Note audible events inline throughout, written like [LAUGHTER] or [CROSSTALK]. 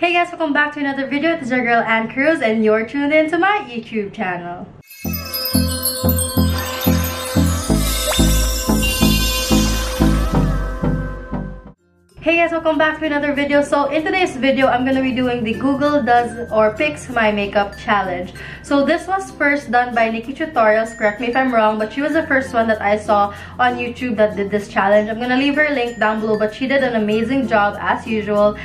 Hey guys, welcome back to another video. This is your girl Anne Cruz and you're tuned in to my YouTube channel. Hey guys, welcome back to another video. So in today's video, I'm gonna be doing the Google does or picks my makeup challenge. So this was first done by NikkieTutorials, correct me if I'm wrong, but she was the first one that I saw on YouTube that did this challenge. I'm gonna leave her link down below, but she did an amazing job as usual.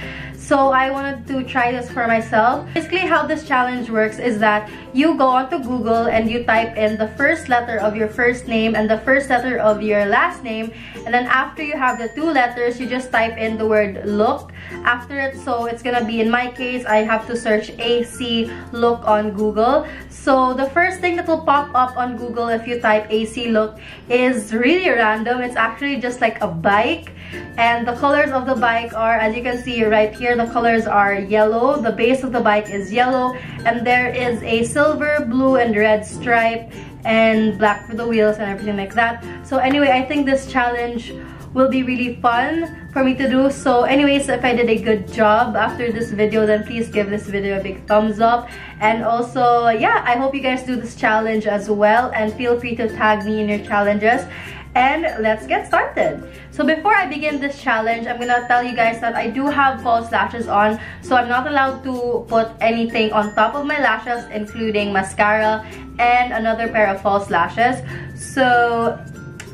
So I wanted to try this for myself. Basically how this challenge works is that you go onto Google and you type in the first letter of your first name and the first letter of your last name. And then after you have the two letters, you just type in the word look after it. So it's gonna be, in my case, I have to search AC look on Google. So the first thing that will pop up on Google if you type AC look is really random. It's actually just like a bike and the colors of the bike are as you can see right here the colors are yellow. The base of the bike is yellow. And there is a silver blue and red stripe and black for the wheels and everything like that. So anyway i think this challenge will be really fun for me to do. So anyways if i did a good job after this video then please give this video a big thumbs up. And also yeah i hope you guys do this challenge as well. And feel free to tag me in your challenges and let's get started. So before I begin this challenge, I'm gonna tell you guys that I do have false lashes on, so I'm not allowed to put anything on top of my lashes, including mascara and another pair of false lashes. So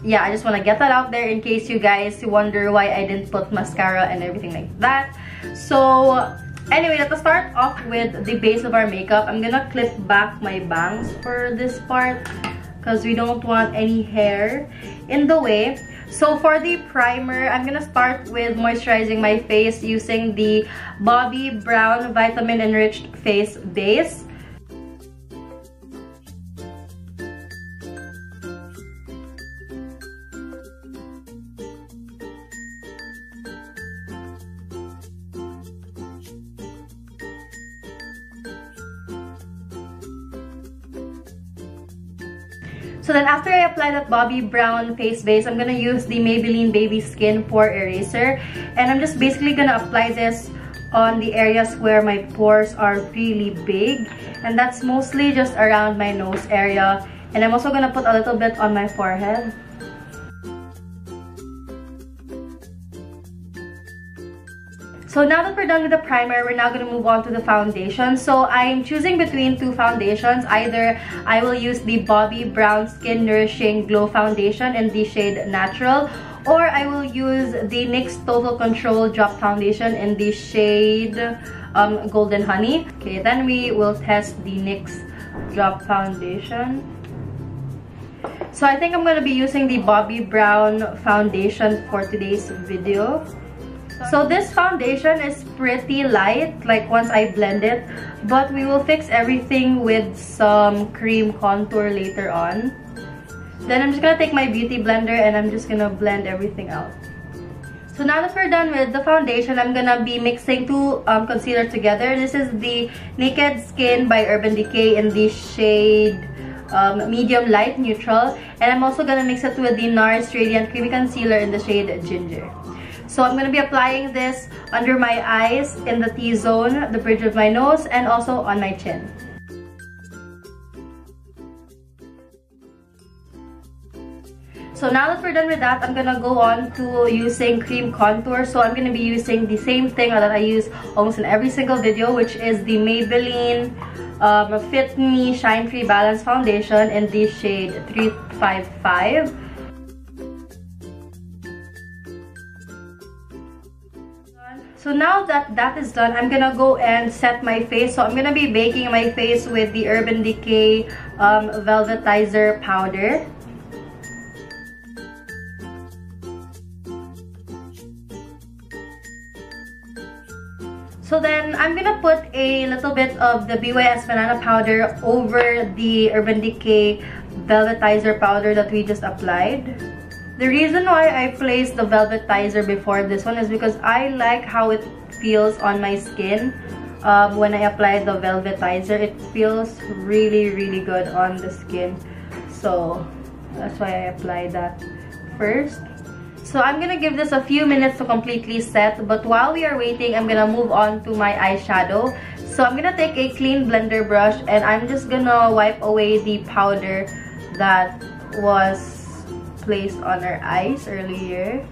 yeah, I just want to get that out there in case you guys wonder why I didn't put mascara and everything like that. So anyway, let's start off with the base of our makeup. I'm gonna clip back my bangs for this part because we don't want any hair in the way. So for the primer, I'm gonna start with moisturizing my face using the Bobbi Brown Vitamin Enriched Face Base. So then after I apply that Bobbi Brown face base, I'm gonna use the Maybelline Baby Skin Pore Eraser. And I'm just basically gonna apply this on the areas where my pores are really big. And that's mostly just around my nose area. And I'm also gonna put a little bit on my forehead. So now that we're done with the primer, we're now going to move on to the foundation. So I'm choosing between two foundations. Either I will use the Bobbi Brown Skin Nourishing Glow Foundation in the shade Natural or I will use the NYX Total Control Drop Foundation in the shade um, Golden Honey. Okay, then we will test the NYX Drop Foundation. So I think I'm going to be using the Bobbi Brown foundation for today's video. So this foundation is pretty light, like once I blend it. But we will fix everything with some cream contour later on. Then I'm just gonna take my beauty blender and I'm just gonna blend everything out. So now that we're done with the foundation, I'm gonna be mixing two um, concealer together. This is the Naked Skin by Urban Decay in the shade um, medium light neutral. And I'm also gonna mix it with the NARS Radiant Creamy Concealer in the shade Ginger. So I'm going to be applying this under my eyes, in the T-zone, the bridge of my nose, and also on my chin. So now that we're done with that, I'm gonna go on to using cream contour. So I'm gonna be using the same thing that I use almost in every single video, which is the Maybelline um, Fit Me Shine Free Balance Foundation in the shade 355. So now that that is done, I'm gonna go and set my face. So I'm gonna be baking my face with the Urban Decay um, Velvetizer Powder. So then, I'm gonna put a little bit of the BYS Banana Powder over the Urban Decay Velvetizer Powder that we just applied. The reason why I placed the Velvetizer before this one is because I like how it feels on my skin um, when I apply the Velvetizer. It feels really, really good on the skin. So, that's why I apply that first. So I'm gonna give this a few minutes to completely set. But while we are waiting, I'm gonna move on to my eyeshadow. So I'm gonna take a clean blender brush and I'm just gonna wipe away the powder that was placed on our eyes earlier.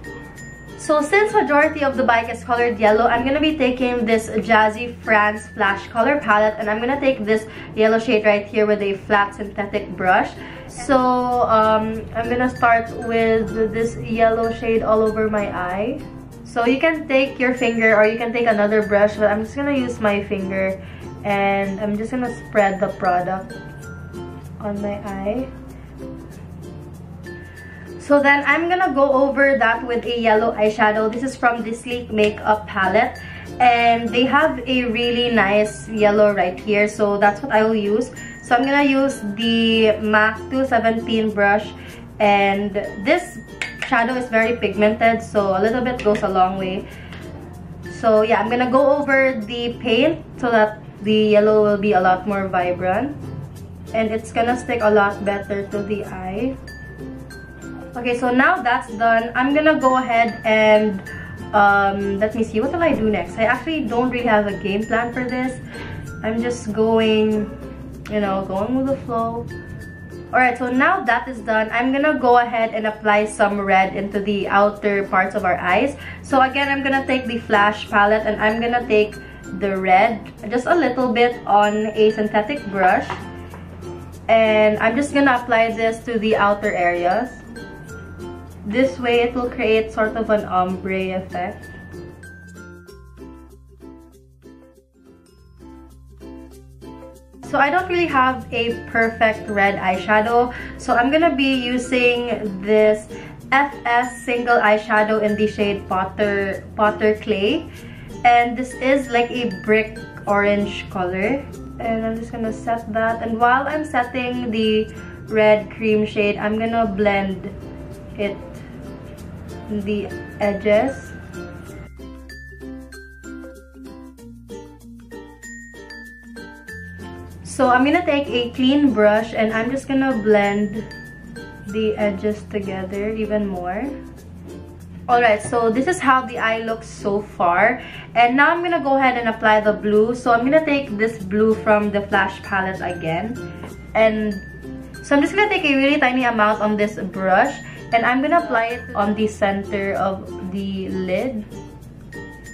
So since majority of the bike is colored yellow, I'm going to be taking this Jazzy France Flash Color Palette and I'm going to take this yellow shade right here with a flat synthetic brush. So um, I'm going to start with this yellow shade all over my eye. So you can take your finger or you can take another brush but I'm just going to use my finger and I'm just going to spread the product on my eye. So then I'm gonna go over that with a yellow eyeshadow. This is from the Sleek Makeup palette. And they have a really nice yellow right here. So that's what I will use. So I'm gonna use the MAC 217 brush. And this shadow is very pigmented. So a little bit goes a long way. So yeah, I'm gonna go over the paint so that the yellow will be a lot more vibrant. And it's gonna stick a lot better to the eye. Okay, so now that's done, I'm gonna go ahead and um, let me see, what will I do next? I actually don't really have a game plan for this. I'm just going, you know, going with the flow. Alright, so now that is done, I'm gonna go ahead and apply some red into the outer parts of our eyes. So again, I'm gonna take the Flash palette and I'm gonna take the red, just a little bit on a synthetic brush. And I'm just gonna apply this to the outer areas. This way, it will create sort of an ombre effect. So I don't really have a perfect red eyeshadow. So I'm gonna be using this FS single eyeshadow in the shade Potter, Potter Clay. And this is like a brick orange color. And I'm just gonna set that. And while I'm setting the red cream shade, I'm gonna blend it the edges so I'm gonna take a clean brush and I'm just gonna blend the edges together even more Alright, so this is how the eye looks so far. And now I'm gonna go ahead and apply the blue. So I'm gonna take this blue from the Flash palette again. And so I'm just gonna take a really tiny amount on this brush. And I'm gonna apply it on the center of the lid.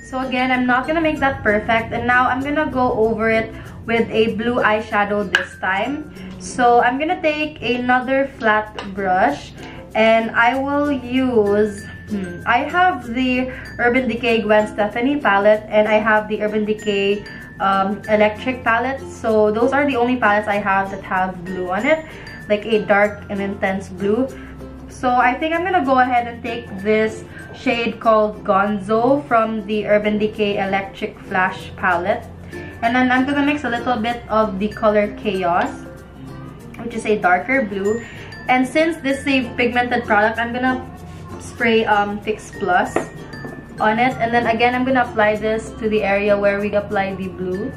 So again, I'm not gonna make that perfect. And now I'm gonna go over it with a blue eyeshadow this time. So I'm gonna take another flat brush and I will use hmm, I have the Urban Decay Gwen Stefani palette and I have the Urban Decay um, electric palette so those are the only palettes I have that have blue on it like a dark and intense blue so I think I'm gonna go ahead and take this shade called Gonzo from the Urban Decay Electric Flash palette. And then I'm gonna mix a little bit of the color Chaos, which is a darker blue. And since this is a pigmented product, I'm gonna spray um, Fix Plus on it. And then again, I'm gonna apply this to the area where we apply the blue.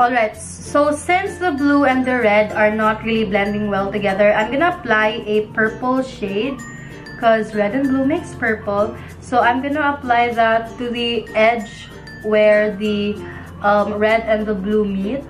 Alright, so since the blue and the red are not really blending well together, I'm gonna apply a purple shade because red and blue makes purple. So I'm gonna apply that to the edge where the um, red and the blue meet.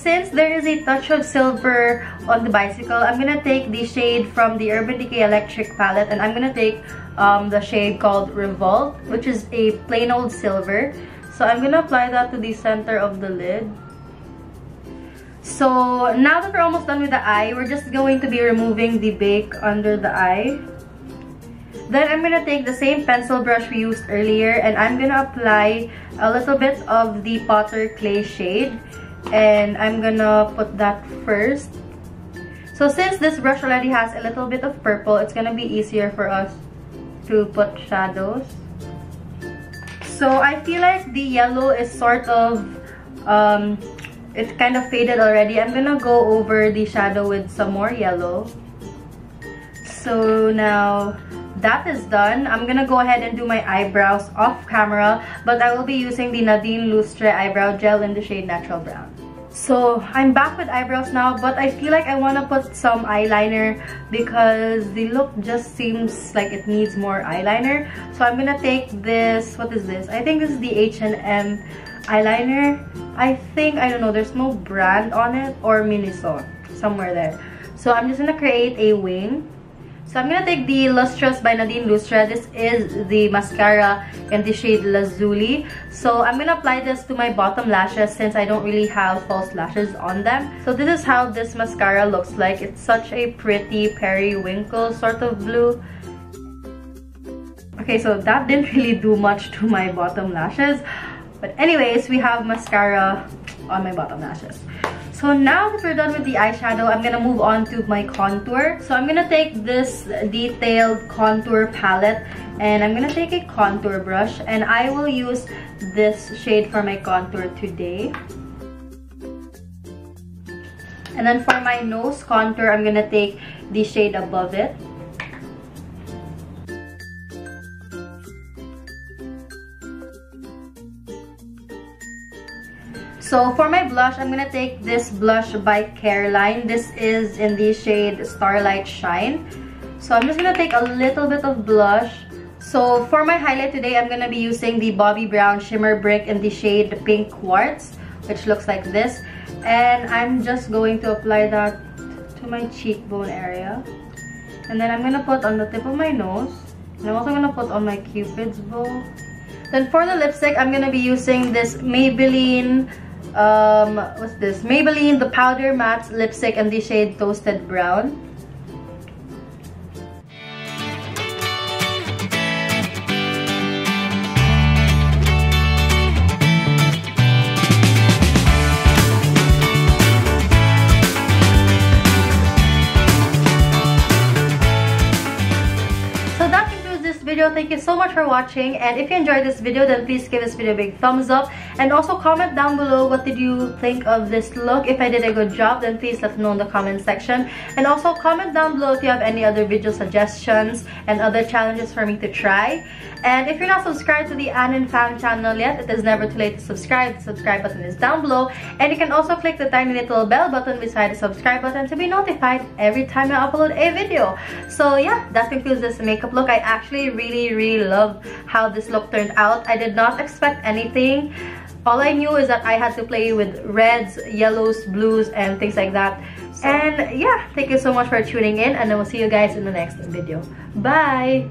Since there is a touch of silver on the bicycle, I'm gonna take the shade from the Urban Decay Electric palette and I'm gonna take um, the shade called Revolt, which is a plain old silver. So I'm gonna apply that to the center of the lid. So now that we're almost done with the eye, we're just going to be removing the bake under the eye. Then I'm gonna take the same pencil brush we used earlier and I'm gonna apply a little bit of the Potter Clay shade and I'm gonna put that first. So since this brush already has a little bit of purple, it's gonna be easier for us to put shadows. So I feel like the yellow is sort of, um, it's kind of faded already. I'm gonna go over the shadow with some more yellow. So now that is done. I'm gonna go ahead and do my eyebrows off camera, but I will be using the Nadine Lustre Eyebrow Gel in the shade Natural Brown. So I'm back with eyebrows now, but I feel like I want to put some eyeliner because the look just seems like it needs more eyeliner. So I'm gonna take this, what is this? I think this is the H&M eyeliner. I think, I don't know, there's no brand on it or Miniso, somewhere there. So I'm just gonna create a wing so I'm gonna take the Lustrous by Nadine Lustre. This is the mascara in the shade Lazuli. So I'm gonna apply this to my bottom lashes since I don't really have false lashes on them. So this is how this mascara looks like. It's such a pretty periwinkle sort of blue. Okay, so that didn't [LAUGHS] really do much to my bottom lashes. But anyways, we have mascara on my bottom lashes. So now that we're done with the eyeshadow, I'm gonna move on to my contour. So I'm gonna take this detailed contour palette and I'm gonna take a contour brush and I will use this shade for my contour today. And then for my nose contour, I'm gonna take the shade above it. So for my blush, I'm gonna take this blush by Careline. This is in the shade Starlight Shine. So I'm just gonna take a little bit of blush. So for my highlight today, I'm gonna be using the Bobbi Brown Shimmer Brick in the shade Pink Quartz, which looks like this. And I'm just going to apply that to my cheekbone area. And then I'm gonna put on the tip of my nose. And I'm also gonna put on my cupid's bow. Then for the lipstick, I'm gonna be using this Maybelline um, what's this? Maybelline The Powder Matte Lipstick in the shade Toasted Brown. Video. Thank you so much for watching. And if you enjoyed this video, then please give this video a big thumbs up. And also comment down below what did you think of this look. If I did a good job, then please let me know in the comment section. And also comment down below if you have any other video suggestions and other challenges for me to try. And if you're not subscribed to the Anin Fam channel yet, it is never too late to subscribe. The subscribe button is down below. And you can also click the tiny little bell button beside the subscribe button to be notified every time I upload a video. So yeah, that concludes this makeup look. I actually really, really love how this look turned out. I did not expect anything all I knew is that I had to play with reds, yellows, blues, and things like that. So. And yeah, thank you so much for tuning in and I will see you guys in the next video. Bye!